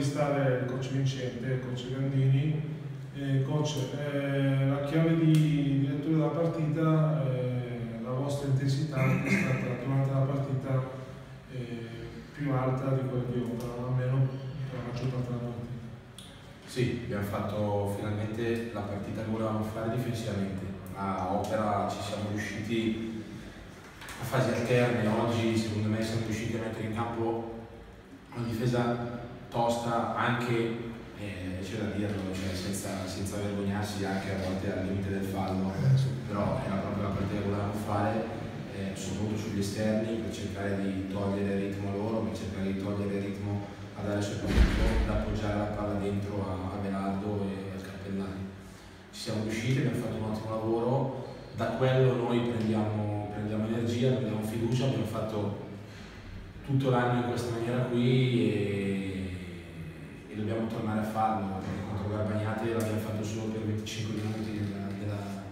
intervistare il coach Vincente, il coach Gandini. Eh, coach, eh, la chiave di, di della partita, eh, la vostra intensità è stata durante la partita eh, più alta di quella di Opera, almeno per la maggior parte della partita. Sì, abbiamo fatto finalmente la partita che volevamo fare difensivamente. A Opera ci siamo riusciti a fasi alterne, oggi secondo me siamo riusciti a mettere in campo una difesa tosta anche, eh, c'è da dirlo, cioè senza, senza, vergognarsi anche a volte al limite del fallo, però era proprio la partita che volevamo fare, eh, soprattutto sugli esterni, per cercare di togliere il ritmo loro, per cercare di togliere il ritmo a dare soprattutto ad appoggiare la palla dentro a, a Velardo e al Cappellani. Ci siamo riusciti, abbiamo fatto un ottimo lavoro, da quello noi prendiamo, prendiamo energia, prendiamo fiducia, abbiamo fatto tutto l'anno in questa maniera qui e, dobbiamo tornare a farlo, perché contro Garbagnate l'abbiamo fatto solo per 25 minuti nella, nella,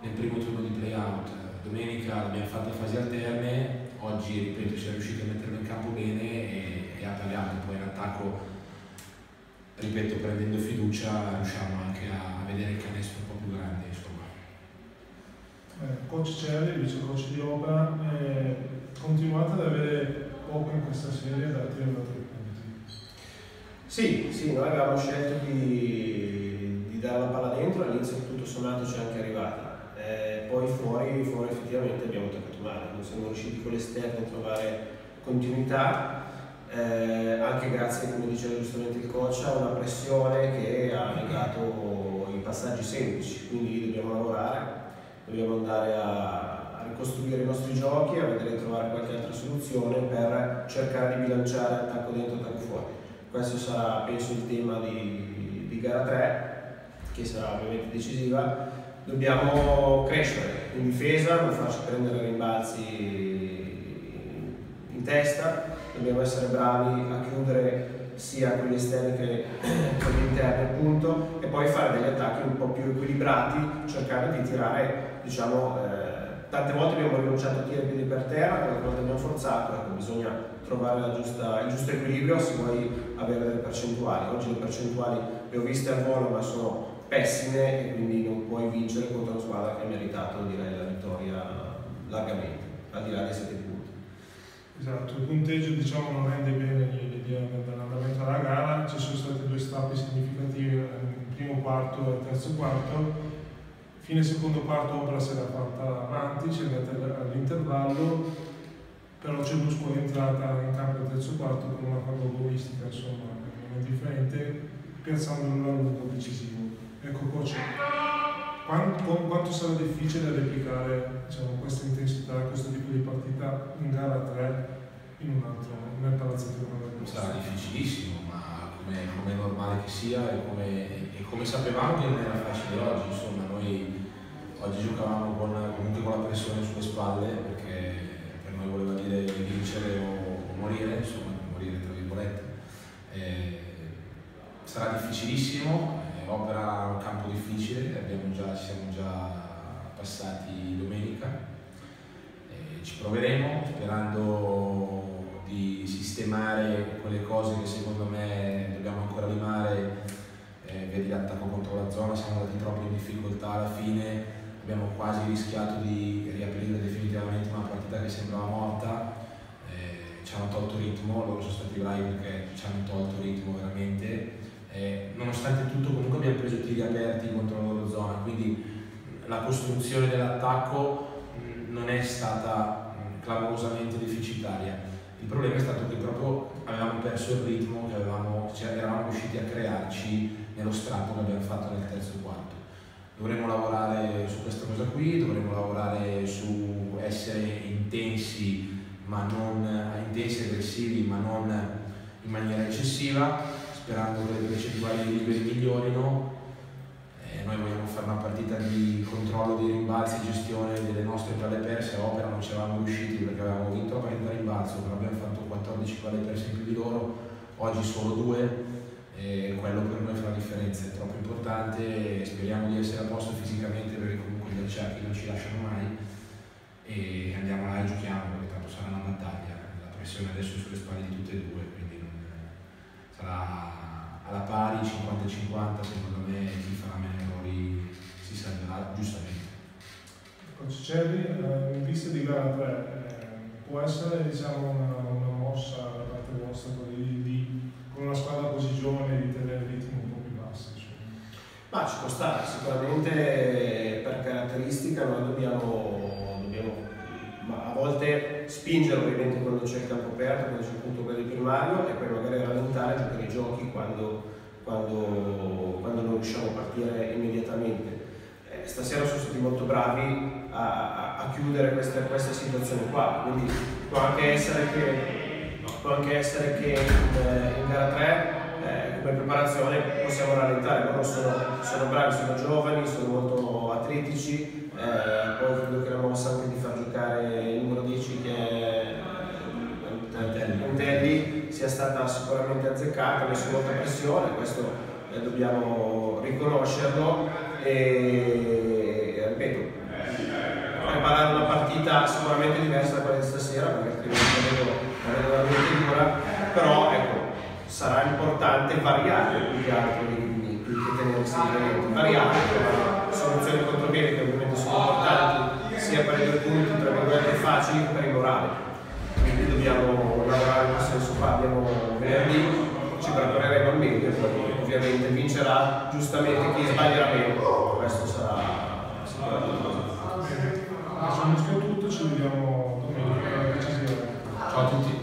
nel primo turno di play-out. Domenica l'abbiamo fatta a fasi alterne, oggi ripeto siamo riusciti a metterlo in campo bene e e ha pagato, poi in attacco, ripeto, prendendo fiducia riusciamo anche a vedere il canestro un po' più grande. Eh, coach Cerri, vice coach di Opera, eh, continuate ad avere poco in questa serie da tiro da tre punti. Sì, sì, noi avevamo scelto di, di dare la palla dentro, all'inizio tutto sommato ci è anche arrivata. Eh, poi fuori, fuori effettivamente abbiamo toccato male, non siamo riusciti con l'esterno a trovare continuità eh, anche grazie, come diceva giustamente il coach, a una pressione che ha legato i passaggi semplici, quindi dobbiamo lavorare, dobbiamo andare a, a ricostruire i nostri giochi, a vedere di trovare qualche altra soluzione per cercare di bilanciare attacco dentro e attacco fuori. Questo sarà, penso, il tema di, di gara 3, che sarà ovviamente decisiva. Dobbiamo crescere in difesa, non farci prendere rimbalzi in testa, dobbiamo essere bravi a chiudere sia con gli esterni che con gli interni appunto e poi fare degli attacchi un po' più equilibrati, cercare di tirare, diciamo, eh, tante volte abbiamo rinunciato a tirare piedi per terra, qualche volta abbiamo forzato, ecco, bisogna trovare giusta, il giusto equilibrio se vuoi avere delle percentuali. Oggi le percentuali le ho viste al volo ma sono pessime e quindi non puoi vincere contro una squadra che ha meritato direi la vittoria largamente, al di là dei 7 punti. Esatto, il punteggio diciamo, non rende bene l'idea dell'andamento della gara, ci sono stati due stappi significativi nel primo quarto e terzo quarto, fine secondo quarto Opera si era fatta avanti, ci è andata all'intervallo, però c'è è entrata in campo al terzo quarto con una cosa egoistica, insomma, non differente, piazzando un lungo decisivo. Ecco coach, quanto, quanto sarà difficile replicare diciamo, questa intensità, questo tipo di partita in gara 3 in un altro, nel palazzetto Sarà difficilissimo, ma come, come, è normale che sia e come, e come, sapevamo che non era facile oggi, insomma noi oggi giocavamo con, comunque con la pressione sulle spalle perché per noi voleva dire vincere o, o morire, insomma morire tra virgolette. Eh, sarà difficilissimo, opera un campo difficile, già, ci siamo già passati domenica, e ci proveremo sperando di sistemare quelle cose che secondo me dobbiamo ancora limare, eh, vedi l'attacco contro la zona, siamo andati troppo in difficoltà. Alla fine, abbiamo quasi rischiato di riaprire definitivamente una partita che sembrava morta, eh, ci hanno tolto ritmo, loro sono stati bravi perché ci hanno tolto ritmo veramente. Eh, nonostante tutto comunque abbiamo preso tiri aperti contro la loro zona, quindi la costruzione dell'attacco non è stata clamorosamente deficitaria. Il problema è stato che proprio avevamo perso il ritmo che avevamo, cioè eravamo riusciti a crearci nello strappo che abbiamo fatto nel terzo quarto. Dovremmo lavorare su questa cosa qui, dovremmo lavorare su essere intensi, ma non intensi e aggressivi, ma non in maniera eccessiva sperando che le percentuali di liberi migliorino. Fare una partita di controllo dei rimbalzi e gestione delle nostre palle perse. A Opera non ci eravamo riusciti perché avevamo vinto la partita a rimbalzo, però abbiamo fatto 14 palle perse in più di loro, oggi solo due. E quello per noi fa la differenza, è troppo importante. Speriamo di essere a posto fisicamente perché comunque gli acciacchi non ci lasciano mai. E andiamo là e giochiamo perché tanto sarà una battaglia. La pressione adesso è sulle spalle di tutte e due, quindi sarà alla pari 50-50 secondo me chi farà meno errori si salverà giustamente. Coach Cerri, eh, in vista di gara 3, eh, può essere diciamo, una, una, mossa da parte vostra di, di, con una squadra così giovane di tenere ritmi un po' più bassi? Ma ci può stare, sicuramente per caratteristica noi dobbiamo, volte spingere ovviamente quando c'è il campo aperto, quando c'è il punto il primario e poi magari rallentare giocare i giochi quando, quando, quando non riusciamo a partire immediatamente. Eh, stasera sono stati molto bravi a, a, a chiudere queste, queste, situazioni qua, quindi può anche essere che, può anche essere che in, in gara 3 eh, come preparazione possiamo rallentare, loro sono, sono, bravi, sono giovani, sono molto atletici, eh, poi credo che la mossa anche di far giocare il numero 10 che è Antelli sia stata sicuramente azzeccata, ha messo molta pressione, questo eh, dobbiamo riconoscerlo. E ripeto, preparare una partita sicuramente diversa da quella di stasera perché altrimenti la vedo veramente dura, però ecco, sarà importante variare più che altro di, che tenere sempre variare, situazioni contropiede che ovviamente sono importanti sia per i due punti tra virgolette facili che per i morali. quindi dobbiamo lavorare in questo senso qua abbiamo venerdì ci prepareremo al meglio e poi ovviamente vincerà giustamente chi sbaglierà meno. Questo sarà sicuramente una cosa facciamo tutto ci vediamo domenica ciao a tutti.